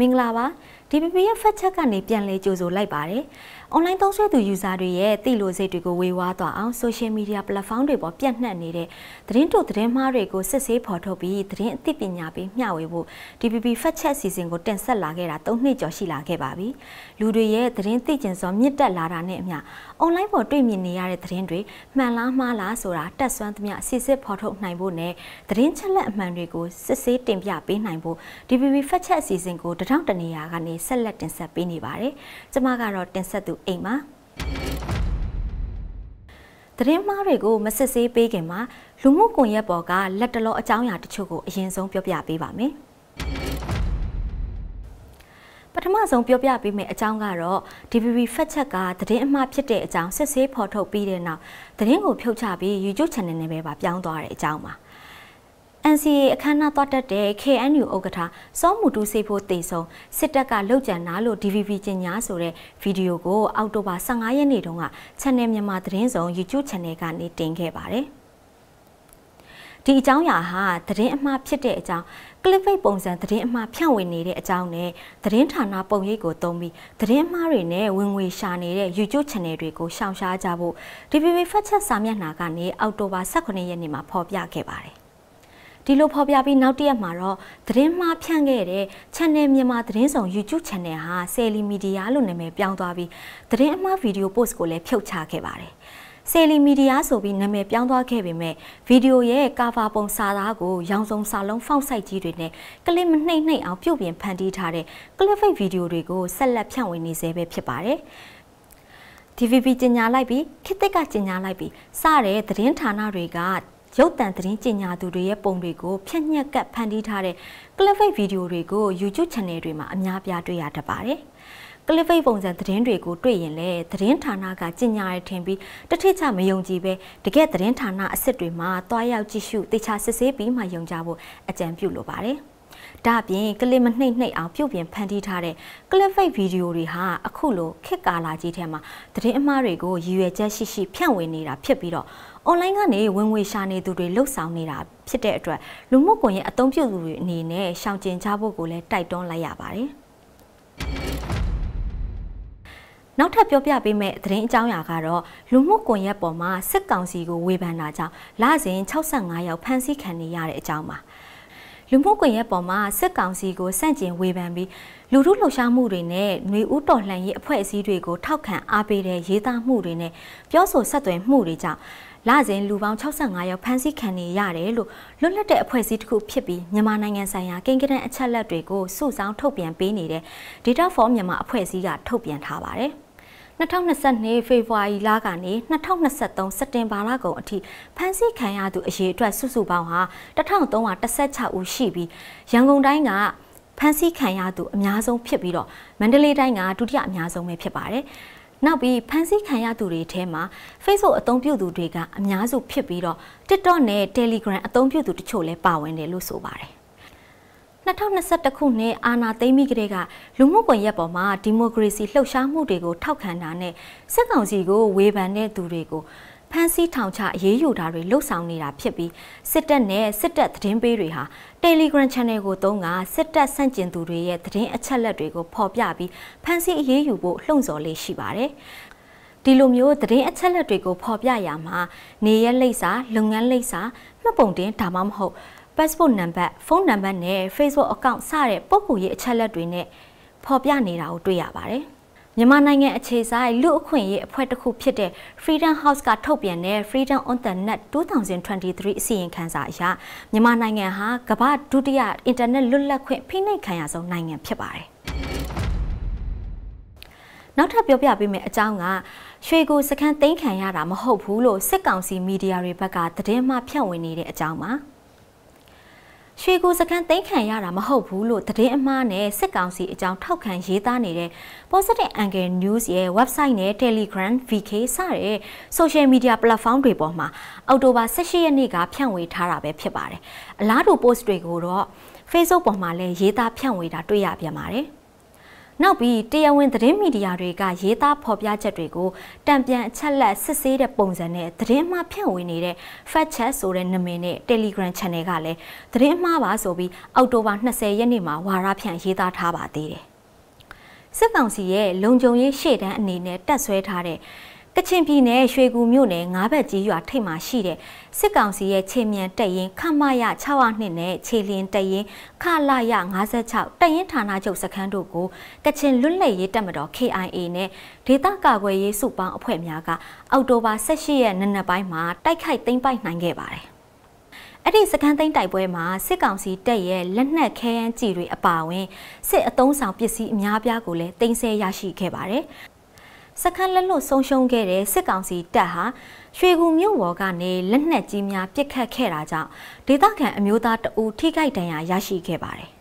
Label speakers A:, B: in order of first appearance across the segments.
A: မင်္ဂလာပါ DPP ရဲ့ fact check ကနေပြန်လည်ကြိုဆိုလိုက်ပါတယ်။ online သုံးစွဲသူ user တွေရဲ့သိလိုစိတ်တွေကိုဝေဝါးသွားအောင် social media platform တွေပေါ်ပြန့်နှံ့နေတဲ့သတင်းတို့သတင်းမှားတွေကိုစစ်ဆေးဖော်ထုတ်ပြီးသတင်းအသိပညာပေးမျှဝေဖို့ DPP fact check စီစဉ်ကိုတင်ဆက်လာခဲ့တာ၃နှစ်ကျော်ရှိလာခဲ့ပါပြီ။လူတွေရဲ့သတင်းသိကျင်စွာမြင့်တက်လာတာနဲ့အမျှ online ပေါ်တွေ့မြင်နေရတဲ့သတင်းတွေမှန်လားမှားလားဆိုတာတက်ဆွမ်းသမျှစစ်စစ်ဖော်ထုတ်နိုင်ဖို့နဲ့သတင်းချက်လက်အမှန်တွေကိုစစ်ဆေးတင်ပြပေးနိုင်ဖို့ DPP fact check စီစဉ်ကိုတထောင်တနေရာကနေဆက်လက်တင်ဆက်ပေးနေပါတယ်။ကျွန်မကတော့တင်ဆက်သူအိမ်ပါသတင်းမှားတွေကိုမစစ်ဆေးပေးခင်မှာလူမှုကွန်ရက်ပေါ်ကလက်တလောအကြောင်းအရာတချို့ကိုအရင်ဆုံးပြောပြပေးပါမယ်ပထမဆုံးပြောပြပေးမယ့်အကြောင်းကတော့ DVB fact check ကသတင်းအမှားဖြစ်တဲ့အကြောင်းစစ်ဆေးဖော်ထုတ်ပြီးတဲ့နောက်သတင်းကိုဖြုတ်ချပြီး YouTube channel နဲ့ပဲပါပြောင်းသွားတဲ့အကြောင်းပါ။ NCA အခမ်းအနားသွားတက်တဲ့ KNU ဥက္ကဋ္ဌစောမှုတူစိတ်ဖို့တည်ဆုံစစ်တပ်ကလှုပ်ကြံတာလို့ DVB ကျင်ညာဆိုတဲ့ဗီဒီယိုကိုအောက်တိုဘာ15ရက်နေ့တုန်းက Channel မြန်မာသတင်းဆောင် YouTube Channel ကနေတင်ခဲ့ပါတယ်။ဒီအကြောင်းအရာဟာသတင်းအမှားဖြစ်တဲ့အကြောင်း clickbait ပုံစံသတင်းအမှားဖြန့်ဝေနေတဲ့အကြောင်းနဲ့သတင်းဌာနပုံရိပ်ကိုသုံးပြီးသတင်းအမှားတွေနဲ့ဝင်ငွေရှာနေတဲ့ YouTube Channel တွေကိုရှောင်ရှားကြဖို့ DVB Fact Check စာမျက်နှာကနေအောက်တိုဘာ18ရက်နေ့မှာဖော်ပြခဲ့ပါတယ် ဒီလိုဖော်ပြပြီးနောက်တရက်မှာတော့သတင်းမှားဖြန့်ခဲ့တဲ့ Channel မြန်မာသတင်းဆောင် YouTube Channel ဟာ Selly Media လို့နာမည်ပြောင်းသွားပြီးသတင်းအမှားဗီဒီယို post ကိုလည်းဖြုတ်ချခဲ့ပါတယ်။ Selly Media ဆိုပြီးနာမည်ပြောင်းသွားခဲ့ပေမဲ့ဗီဒီယိုရဲ့ cover ပုံစာသားကိုရောင်စုံစာလုံးဖောက်ဆိုင်ကြီးတွေနဲ့ကလစ်မနှိမ့်နှိမ့်အောင်ပြုတ်ပြင်ဖန်တီးထားတဲ့ clip fake ဗီဒီယိုတွေကိုဆက်လက်ဖြန့်ဝေနေစေပဲဖြစ်ပါတယ်။ DVB ကျင်ညာလိုက်ပြီးခေတ်သစ်ကကျင်ညာလိုက်ပြီးစတဲ့သတင်းဌာနတွေက ရုပ်တံသတင်းကြေညာသူတွေရဲ့ပုံတွေကိုဖြန့်ညက်ကပ်ဖန်တီးထားတဲ့ clickbait ဗီဒီယိုတွေကို YouTube channel တွေမှာအများပြားတွေ့ရတတ်ပါတယ်။ clickbait ပုံစံသတင်းတွေကိုတွေ့ရင်လည်းသတင်းဌာနကကြေညာရထင်ပြီးတထစ်ချမယုံကြည်ပဲတကယ်သတင်းဌာနအစ်စ်တွေမှာတွားရောက်ကြည့်ရှုတေချာစစ်ဆေးပြီးမှယုံကြဖို့အကြံပြုလိုပါတယ်။ ဒါအပြင်ကလစ်မနှိမ့်နှိမ့်အောင်ပြုတ်ပြင်ဖန်တီးထားတဲ့ clip fake ဗီဒီယိုတွေဟာအခုလိုခက်ကာလာကြီးထဲမှာသတင်းအမှားတွေကိုရည်ရွယ်ချက်ရှိရှိဖြန့်ဝေနေတာဖြစ်ပြီးတော့ online ကနေဝင်ငွေရှာနေသူတွေလှုပ်ဆောင်နေတာဖြစ်တဲ့အတွက်လူမှုကွန်ရက်အသုံးပြုသူတွေအနေနဲ့ရှောင်ကျဉ်ကြဖို့ကိုလည်းတိုက်တွန်းလိုက်ရပါတယ်နောက်ထပ်ပြောပြပေးမယ့်သတင်းအကြောင်းအရာကတော့လူမှုကွန်ရက်ပေါ်မှာစစ်ကောင်စီကိုဝေဖန်တာကြောင့်လစဉ်65ရောက်ဖမ်းဆီးခံနေရတဲ့အကြောင်းပါ။ လူမှုကွန်ရက်ပေါ်မှာစစ်ကောင်စီကိုစန့်ကျင်ဝေဖန်ပြီးလူထုလှုပ်ရှားမှုတွေနဲ့ຫນွေဦးတော်လှန်ရေးအဖွဲ့အစည်းတွေကိုထောက်ခံအားပေးတဲ့ရေးသားမှုတွေနဲ့ပြောဆိုဆက်သွယ်မှုတွေကြောင့်လစဉ်လူပေါင်း65ရောက်ဖမ်းဆီးခံနေရတယ်လို့လွတ်လပ်တဲ့အဖွဲ့အစည်းတစ်ခုဖြစ်ပြီးမြန်မာနိုင်ငံဆိုင်ရာကိန်းဂဏန်းအချက်လက်တွေကိုစုဆောင်းထုတ်ပြန်ပေးနေတဲ့ Data for မြန်မာအဖွဲ့အစည်းကထုတ်ပြန်ထားပါတယ်။ 2022ဖေဖော်ဝါရီလကနေ2023စက်တင်ဘာလကုန်အထိဖမ်းဆီးခံရသူအရေအတွက်စုစုပေါင်းဟာ1316ဦးရှိပြီးရန်ကုန်တိုင်းကဖမ်းဆီးခံရသူအများဆုံးဖြစ်ပြီးတော့မန္တလေးတိုင်းကဒုတိယအများဆုံးပဲဖြစ်ပါတယ်။နောက်ပြီးဖမ်းဆီးခံရသူတွေထဲမှာ Facebook အသုံးပြုသူတွေကအများစုဖြစ်ပြီးတော့ TikTok နဲ့ Telegram အသုံးပြုသူတချို့လည်းပါဝင်တယ်လို့ဆိုပါတယ် 2021ခုနှစ်အာဏာသိမ်းပြီးကတည်းကလူမှုကွန်ရက်ပေါ်မှာဒီမိုကရေစီလှုပ်ရှားမှုတွေကိုထောက်ခံတာနဲ့စစ်ကောင်စီကိုဝေဖန်တဲ့သူတွေကိုဖမ်းဆီးထောင်ချအရေးယူတာတွေလှုပ်ဆောင်နေတာဖြစ်ပြီးစစ်တပ်နဲ့စစ်တပ်သတင်းပေးတွေဟာ Telegram Channel ကိုသုံးကစစ်တပ်ဆန့်ကျင်သူတွေရဲ့သတင်းအချက်လက်တွေကိုဖော်ပြပြီးဖမ်းဆီးအရေးယူဖို့လှုံ့ဆော်လေးရှိပါတယ်။ဒီလိုမျိုးသတင်းအချက်လက်တွေကိုဖော်ပြရမှာနေရလိပ်စာလုပ်ငန်းလိပ်စာမှတ်ပုံတင်ဒါမှမဟုတ် passport နံပါတ်ဖုန်းနံပါတ်နဲ့ Facebook account စတဲ့ပုံကူရေးအချက်လက်တွေနဲ့ဖော်ပြနေတာကိုတွေ့ရပါတယ်။မြန်မာနိုင်ငံအခြေဆိုင်လူအခွင့်အရေးအဖွဲ့တစ်ခုဖြစ်တဲ့ Freedom House ကထုတ်ပြန်တဲ့ Freedom on the Net 2023အစီရင်ခံစာအရမြန်မာနိုင်ငံဟာကမ္ဘာဒုတိယအင်တာနက်လွတ်လပ်ခွင့်ဖိနှိပ်ခံရဆုံးနိုင်ငံဖြစ်ပါတယ်။နောက်ထပ်ပြောပြပေးမယ့်အကြောင်းကရွှေကိုစခန်းသိမ်းခံရတာမဟုတ်ဘူးလို့စစ်ကောင်စီမီဒီယာတွေဘက်ကသတင်းမှဖြန့်ဝေနေတဲ့အကြောင်းပါ။ ရွှေကိုစကန်သိမ်းခံရတာမဟုတ်ဘူးလို့သတင်းအမှားနဲ့စစ်ကောင်စီအကြောင်းထောက်ခံရေးသားနေတဲ့ Positive Angle News ရဲ့ website နဲ့ Telegram, VK စတဲ့ social media platform တွေပေါ်မှာအောက်တိုဘာ18ရက်နေ့ကဖြန့်ဝေထားတာပဲဖြစ်ပါတယ်။အလားတူ post တွေကိုတော့ Facebook ပေါ်မှာလည်းရေးသားဖြန့်ဝေတာတွေ့ရပြန်ပါတယ်။ နောက်ပြီးတရားဝင်သတင်းမီဒီယာတွေကရေးသားဖော်ပြချက်တွေကိုတံပြန်အချက်လက်စစ်ဆေးတဲ့ပုံစံနဲ့သတင်းမှားဖြန့်ဝေနေတဲ့ fact check ဆိုတဲ့နာမည်နဲ့ Telegram Channel ကလည်းသတင်းမှားပါဆိုပြီးအောက်တိုဘာ20ရက်နေ့မှာဝါရဖြန့်ရေးသားထားပါသေးတယ်စစ်ကောင်စီရဲ့လုံခြုံရေးရှေ့တန်းအနေနဲ့တက်ဆွဲထားတဲ့ ကချင်ပြည်နယ်ရွှေကူမြို့နယ်ငါးဘက်ကြီးရွာထိပ်မှာရှိတဲ့စစ်ကောင်စီရဲ့ခြေမြန်တက်ရင်ခမရ602နဲ့ခြေလင်းတက်ရင်ခလာရ56တက်ရင်ဌာနချုပ်စခန်းတို့ကိုကချင်လွတ်လပ်ရေးတပ်မတော် KIA နဲ့ဒေသကာကွယ်ရေးစုပေါင်းအဖွဲ့များကအောက်တိုဘာ18ရက်နေ့နက်ပိုင်းမှာတိုက်ခိုက်သိမ်းပိုက်နိုင်ခဲ့ပါတယ်။အဲ့ဒီစကန်သိန်းတိုက်ပွဲမှာစစ်ကောင်စီတပ်ရဲ့လက်နက်ခဲယမ်းကြီးတွေအပါအဝင်စစ်အုံဆောင်ပစ္စည်းအများပြားကိုလည်းတင်ဆက်ရရှိခဲ့ပါတယ် စခန်းလက်လွတ်ဆုံးရှုံးခဲ့တဲ့စစ်ကောင်စီတပ်ဟာရွှေကူမြို့ဝေါ်ကနေလက်နက်ကြီးများပစ်ခတ်ခဲ့တာကြောင့်ဒေသခံအမျိုးသားတအူထိခိုက်ဒဏ်ရာရရှိခဲ့ပါတယ်။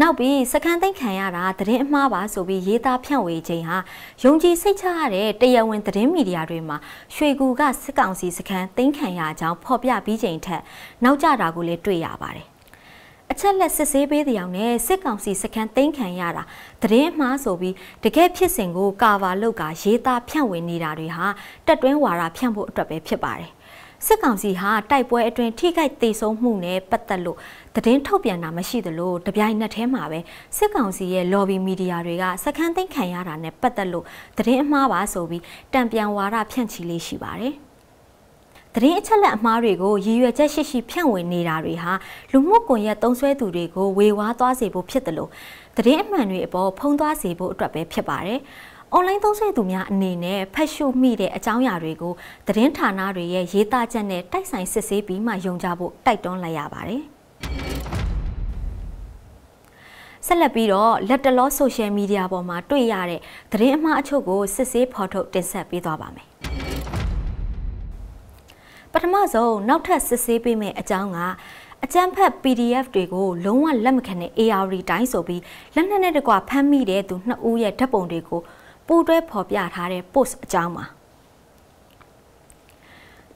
A: နောက်ပြီးစခန်းသိမ်းခံရတာသတင်းအမှားပါဆိုပြီးရေးသားဖြန့်ဝေခြင်းဟာယုံကြည်စိတ်ချရတဲ့တရားဝင်သတင်းမီဒီယာတွေမှာရွှေကူကစစ်ကောင်စီစခန်းသိမ်းခံရကြောင်းဖော်ပြပြီးချိန်ထက်နောက်ကျတာကိုလည်းတွေ့ရပါတယ် အချက်လက်စစ်ဆေးပေးတဲ့အောင်နဲ့စစ်ကောင်စီစခန်းသိမ်းခံရတာသတင်းမှားဆိုပြီးတကယ်ဖြစ်စဉ်ကိုကာဗာလုတ်ကရေးသားဖြန့်ဝေနေတာတွေဟာတက်တွင်းဝါဒဖြန့်ဖို့အတွက်ပဲဖြစ်ပါတယ်စစ်ကောင်စီဟာတိုက်ပွဲအတွင်းထိခိုက်ဒေဆုံးမှုနဲ့ပတ်သက်လို့သတင်းထုတ်ပြန်တာမရှိသလိုတပြိုင်နက်တည်းမှာပဲစစ်ကောင်စီရဲ့ lobby media တွေကစခန်းသိမ်းခံရတာနဲ့ပတ်သက်လို့သတင်းအမှားပါဆိုပြီးတံပြန်ဝါဒဖြန့်ချီလေးရှိပါတယ်။ သတင်းအချက်လက်အမှားတွေကိုရည်ရွယ်ချက်ရှိရှိဖြန့်ဝေနေတာတွေဟာလူမှုကွန်ရက်သုံးစွဲသူတွေကိုဝေဝါးသွားစေဖို့ဖြစ်တယ်လို့သတင်းအမှန်တွေအပေါ်ဖုံးသွားစေဖို့အတွက်ပဲဖြစ်ပါတယ်။ online သုံးစွဲသူများအနေနဲ့ဖတ်ရှုမိတဲ့အကြောင်းအရာတွေကိုသတင်းဌာနတွေရဲ့ရေးသားချက်နဲ့တိုက်ဆိုင်စစ်ဆေးပြီးမှယုံကြဖို့တိုက်တွန်းလိုက်ရပါတယ်။ဆက်လက်ပြီးတော့လက်တလောဆိုရှယ်မီဒီယာပေါ်မှာတွေ့ရတဲ့သတင်းအမှားအချို့ကိုစစ်ဆေးဖော်ထုတ်တင်ဆက်ပေးသွားပါမယ်။ ပထမဆုံးနောက်ထပ်စစ်ဆေးပေးမယ့်အကြောင်းကအကြမ်းဖက် PDF တွေကိုလုံးဝလက်မခံတဲ့ AR တိုင်းဆိုပြီးလက်နက်နဲ့တကွဖမ်းမိတဲ့သူနှစ်ဦးရဲ့ဓာတ်ပုံတွေကိုပူးတွဲဖော်ပြထားတဲ့ post အကြောင်းပါ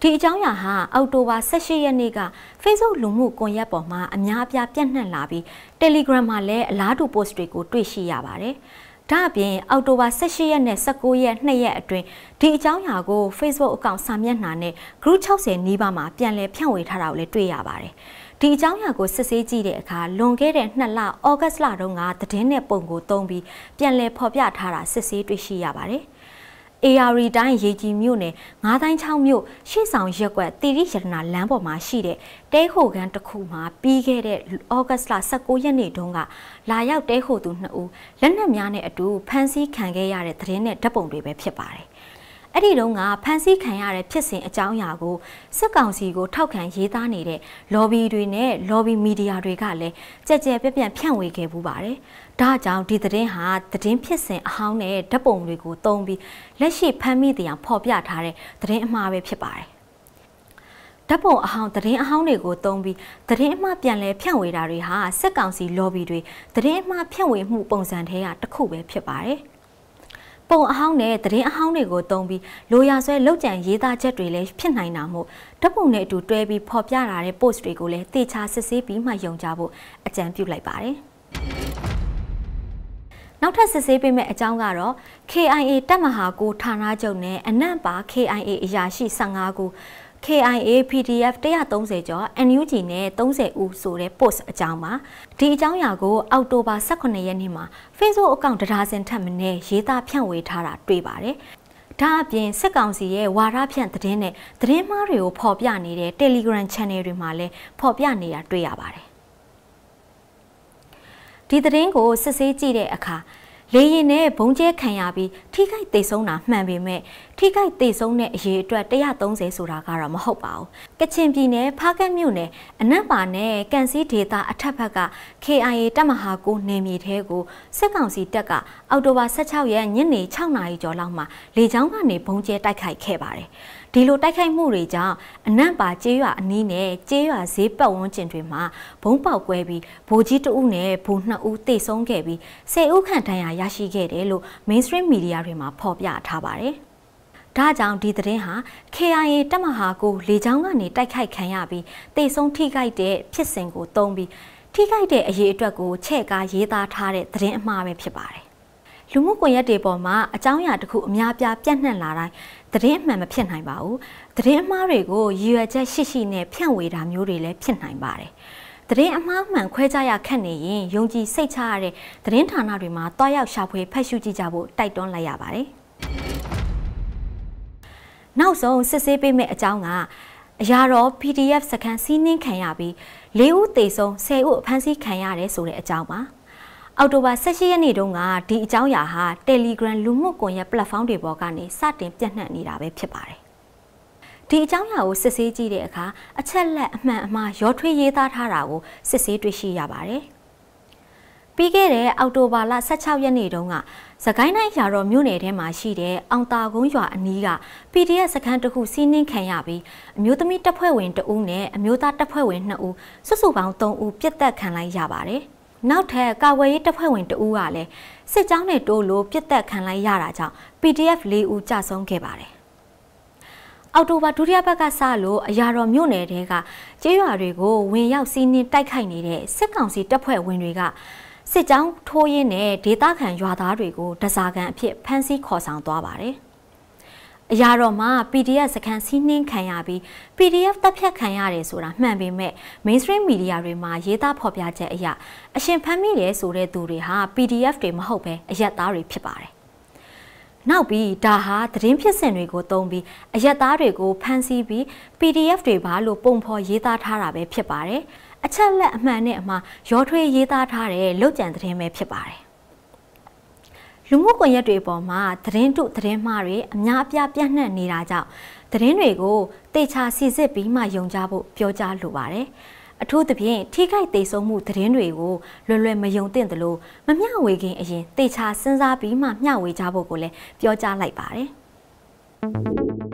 A: ဒီအကြောင်းအရာဟာအောက်တိုဘာ18ရက်နေ့က Facebook လူမှုကွန်ရက်ပေါ်မှာအများအပြားပြန့်နှံ့လာပြီး Telegram မှာလည်းအလားတူ post တွေကိုတွေ့ရှိရပါတယ်။ ဒါအပြင်အောက်တိုဘာ18ရက်နဲ့19ရက်2ရက်အတွင်းဒီအကြောင်းအရာကို Facebook အကောင့်စာမျက်နှာနဲ့ group 60နီးပါးမှာပြန်လည်ဖြန့်ဝေထားတာကိုလည်းတွေ့ရပါတယ်။ဒီအကြောင်းအရာကိုစစ်ဆေးကြည့်တဲ့အခါလွန်ခဲ့တဲ့2လဩဂတ်လတုန်းကသတင်းနဲ့ပုံကိုသုံးပြီးပြန်လည်ဖော်ပြထားတာစစ်ဆေးတွေ့ရှိရပါတယ်။ AR တိုင်းရေကြီးမြို့နယ်9တိုင်း6မြို့ရှေ့ဆောင်ရက်ကွက်တိရိရတနာလမ်းပေါ်မှာရှိတဲ့တဲခိုခန်းတစ်ခုမှာပြီးခဲ့တဲ့ဩဂတ်စ်လ19ရက်နေ့တုန်းကလာရောက်တဲခိုသူ2ဦးလက်နက်များနဲ့အတူဖမ်းဆီးခံခဲ့ရတဲ့သတင်းနဲ့ဓာတ်ပုံတွေပဲဖြစ်ပါတယ်။ အဲ့ဒီတုန်းကဖမ်းဆီးခံရတဲ့ဖြစ်စဉ်အကြောင်းအရာကိုစစ်ကောင်စီကိုထောက်ခံရေးသားနေတဲ့ lobby တွေနဲ့ lobby media တွေကလည်းကြက်ကြဲပြက်ပြန့်ဖြန့်ဝေခဲ့ပူပါတယ်။ဒါကြောင့်ဒီသတင်းဟာသတင်းဖြစ်စဉ်အဟောင်းနဲ့ဓာတ်ပုံတွေကိုသုံးပြီးလက်ရှိဖမ်းမိတဲ့အဖော်ပြထားတဲ့သတင်းအမှားပဲဖြစ်ပါတယ်ဓာတ်ပုံအဟောင်းသတင်းအဟောင်းတွေကိုသုံးပြီးသတင်းအမှားပြန်လဲဖြန့်ဝေတာတွေဟာစက်ကောင်စီ lobby တွေသတင်းအမှားဖြန့်ဝေမှုပုံစံထဲကတစ်ခုပဲဖြစ်ပါတယ် ပုံအဟောင်းနဲ့သတင်းအဟောင်းတွေကိုသုံးပြီးလိုရာဆွဲလောက်ကြံရေးသားချက်တွေလည်းဖြစ်နိုင်တာမို့ဓာတ်ပုံနဲ့အတူတွဲပြီးဖော်ပြထားတဲ့ post တွေကိုလည်းတေချာစစ်ဆေးပြီးမှယုံကြဖို့အကြံပြုလိုက်ပါတယ်။နောက်ထပ်စစ်ဆေးပေးမယ့်အကြောင်းကတော့ KIA တပ်မဟာကိုဌာနချုပ်နဲ့အနံ့ပါ KIA အရာရှိ15ခု KIA PDF 130ကျော် NUG နဲ့30ဦးဆိုတဲ့ post အကြောင်းပါဒီအကြောင်းအရာကိုအောက်တိုဘာ18ရက်နေ့မှာ Facebook အကောင့်တရားစင်ထက်မင်းရေးသားဖြန့်ဝေထားတာတွေ့ပါတယ်ဒါအပြင်စစ်ကောင်စီရဲ့ဝါရဖြန့်သတင်းနဲ့သတင်းမှားတွေကိုဖော်ပြနေတဲ့ Telegram Channel တွေမှာလည်းဖော်ပြနေတာတွေ့ရပါတယ်ဒီသတင်းကိုစစ်ဆေးကြည့်တဲ့အခါ လေရင်နဲ့ဘုံကျဲခံရပြီးထိခိုက်ဒေဆုံးတာမှန်ပေမဲ့ထိခိုက်ဒေဆုံးတဲ့အရေးအတွက်130ဆိုတာကတော့မဟုတ်ပါဘူး။ကချင်ပြည်နယ်ဖားကတ်မြို့နယ်အနက်ပါနဲ့ကန်စီဒေတာအထက်ဘက်က KIA တပ်မဟာကိုနေမြေထဲကိုစစ်ကောင်စီတပ်ကအောက်တိုဘာ16ရက်ညနေ6နာရီကျော်လောက်မှာလေကြောင်းကနေဘုံကျဲတိုက်ခိုက်ခဲ့ပါတယ်။ ဒီလိုတိုက်ခိုက်မှုတွေကြောင့်အနံ့ပါကျေးရွာအနီးနဲ့ကျေးရွာဈေးပတ်ဝန်းကျင်တွေမှာဘုံပေါက်ကွဲပြီးဗိုလ်ကြီးတဦးနဲ့ဗိုလ်နှစ်ဦးတေဆုံးခဲ့ပြီး၁၀ဦးခန့်ဒဏ်ရာရရှိခဲ့တယ်လို့ mainstream media တွေမှာဖော်ပြထားပါတယ်။ဒါကြောင့်ဒီသတင်းဟာ KIA တပ်မဟာကိုလေကြောင်းကနေတိုက်ခိုက်ခံရပြီးတေဆုံးထိခိုက်တဲ့ဖြစ်စဉ်ကိုသုံးပြီးထိခိုက်တဲ့အရေးအတွက်ကိုချဲ့ကားရေးသားထားတဲ့သတင်းအမှားပဲဖြစ်ပါတယ် လူမှုကွန်ရက်တွေပေါ်မှာအကြောင်းအရာတစ်ခုအများပြားပြန့်နှံ့လာတိုင်းသတင်းအမှန်မဖြစ်နိုင်ပါဘူးသတင်းအမှားတွေကိုရည်ရွယ်ချက်ရှိရှိနဲ့ဖြန့်ဝေတာမျိုးတွေလည်းဖြစ်နိုင်ပါတယ်သတင်းအမှားမှန်ခွဲခြားရခက်နေရင်ယုံကြည်စိတ်ချရတဲ့သတင်းဌာနတွေမှာတွားရောက်ရှာဖွေဖတ်ရှုကြည့်ကြဖို့တိုက်တွန်းလိုက်ရပါတယ်နောက်ဆုံးစစ်ဆေးပေးမယ့်အကြောင်းကအရာတော် PDF စကန်စီးနှင်းခံရပြီး၄ဦးသေဆုံး၁၀ဦးအဖမ်းဆီးခံရတယ်ဆိုတဲ့အကြောင်းပါ အောက်တိုဘာ16ရက်နေ့တုန်းကဒီအကြောင်းအရာဟာ Telegram လူမှုကွန်ရက် platform တွေပေါ်ကနေစတင်ပြန့်နှံ့နေတာပဲဖြစ်ပါတယ်ဒီအကြောင်းအရာကိုစစ်ဆေးကြည့်တဲ့အခါအချက်လက်အမှန်အမှားရောထွေးရေးသားထားတာကိုစစ်ဆေးတွေ့ရှိရပါတယ်ပြီးခဲ့တဲ့အောက်တိုဘာလ16ရက်နေ့တုန်းကစကိုင်းတိုင်းရာတော်မြို့နယ်ထဲမှာရှိတဲ့အောင်တာကုန်းရွာအနီးက PDF စခန်းတစ်ခုစီးနှင်းခံရပြီးအမျိုးသမီးတပ်ဖွဲ့ဝင်2ဦးနဲ့အမျိုးသားတပ်ဖွဲ့ဝင်2ဦးစုစုပေါင်း3ဦးပြစ်တက်ခံလိုက်ရပါတယ်။ နောက်ထပ်ကာဝယ်ရေးတပ်ဖွဲ့ဝင်2ဦးကလည်းစစ်ကြောင်းနဲ့တိုးလို့ပြစ်တက်ခံလိုက်ရတာကြောင့် PDF 4ဦးကြာဆုံးခဲ့ပါတယ်။အော်တိုဘာဒုတိယဘက်ကစလို့အရာတော်မြို့နယ်တဲကကျေးရွာတွေကိုဝင်ရောက်စီးနှင်းတိုက်ခိုက်နေတဲ့စစ်ကောင်စီတပ်ဖွဲ့ဝင်တွေကစစ်ကြောင်းထိုးရင်းနဲ့ဒေသခံရွာသားတွေကိုတစားကန်အဖြစ်ဖမ်းဆီးခေါ်ဆောင်သွားပါတယ်။ အရာတော်မှာ PDF စခန်းစီးနှင်းခံရပြီး PDF တပ်ဖြတ်ခံရတယ်ဆိုတာမှန်ပေမဲ့ mainstream media တွေမှာရေးသားဖော်ပြချက်အရအရှင်ဖမ်းမိတယ်ဆိုတဲ့သူတွေဟာ PDF တွေမဟုတ်ပဲအရက်သားတွေဖြစ်ပါတယ်။နောက်ပြီးဒါဟာသတင်းဖြစ်စဉ်တွေကိုသုံးပြီးအရက်သားတွေကိုဖမ်းဆီးပြီး PDF တွေပါလို့ပုံဖော်ရေးသားထားတာပဲဖြစ်ပါတယ်။အချက်လက်အမှန်နဲ့အမှားရောထွေးရေးသားထားတဲ့လုတ်ကြံသတင်းပဲဖြစ်ပါတယ် လူမှုကွန်ရက်တွေပေါ်မှာသတင်းတုသတင်းမှားတွေအများအပြားပြန့်နှံ့နေတာကြောင့်သတင်းတွေကိုတေချာစီစစ်ပြီးမှယုံကြဖို့ပြောကြားလိုပါတယ်။အထူးသဖြင့်ထိခိုက်သေးဆုံးမှုသတင်းတွေကိုလွယ်လွယ်မယုံသင့်သလိုမမျှဝေခင်အရင်တေချာစဉ်းစားပြီးမှမျှဝေကြဖို့ကိုလည်းပြောကြားလိုက်ပါတယ်။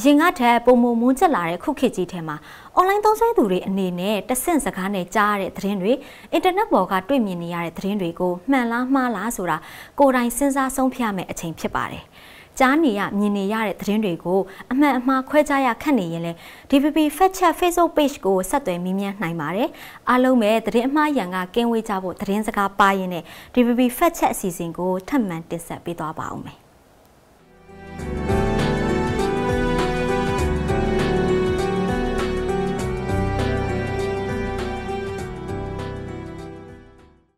A: အရင်ကထက်ပုံမမွန်းကျက်လာတဲ့ခုခေတ်ကြီးထဲမှာအွန်လိုင်းသုံးစွဲသူတွေအနေနဲ့တဆင့်စကားနဲ့ကြားရတဲ့သတင်းတွေအင်တာနက်ပေါ်ကတွေ့မြင်နေရတဲ့သတင်းတွေကိုမှန်လားမှားလားဆိုတာကိုယ်တိုင်စဉ်းစားဆုံးဖြတ်မယ့်အချိန်ဖြစ်ပါတယ်။ကြားနေရမြင်နေရတဲ့သတင်းတွေကိုအမှန်အမှားခွဲခြားရခက်နေရင်လည်း DPP Fact Check Facebook Page ကိုဆက်သွယ်မြင်းမြန်းနိုင်ပါတယ်။အားလုံးပဲသတင်းအမှားရန်ကကင်းဝေးကြဖို့သတင်းစကားပါရင်းနဲ့ DPP Fact Check အစီအစဉ်ကိုထပ်မံတင်ဆက်ပေးသွားပါဦးမယ်။